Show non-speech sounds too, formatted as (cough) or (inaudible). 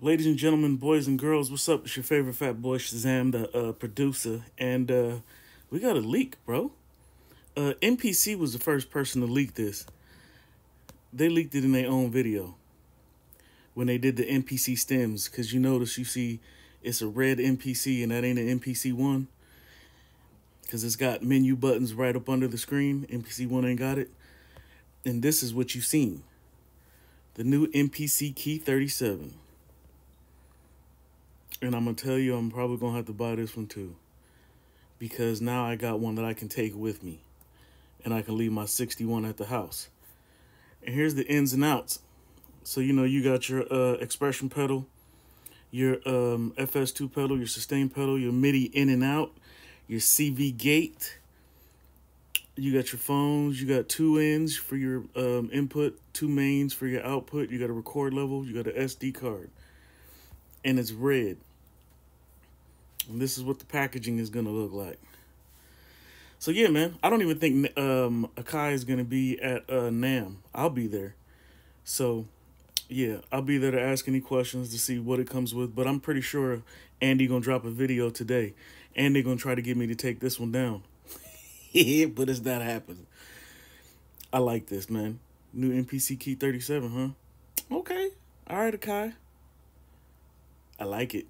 Ladies and gentlemen, boys and girls, what's up? It's your favorite fat boy Shazamm, the uh, producer, and uh, we got a leak, bro. Uh, MPC was the first person to leak this. They leaked it in their own video when they did the MPC stems, because you notice you see it's a red MPC and that ain't an MPC one, because it's got menu buttons right up under the screen. MPC one ain't got it, and this is what you've seen. The new MPC Key 37. And I'm gonna tell you, I'm probably gonna have to buy this one too. Because now I got one that I can take with me. And I can leave my 61 at the house. And here's the ins and outs. So, you know, you got your uh, expression pedal, your um, FS2 pedal, your sustain pedal, your MIDI in and out, your CV gate. You got your phones, you got two ins for your um, input, two mains for your output, you got a record level, you got an SD card. And it's red. And this is what the packaging is going to look like. So yeah, man, I don't even think um, Akai is going to be at uh, NAMM. I'll be there. So yeah, I'll be there to ask any questions to see what it comes with. But I'm pretty sure Andy going to drop a video today. And they're going to try to get me to take this one down. (laughs) but it's not happening. I like this, man. New MPC key 37, huh? Okay. All right, Akai. I like it.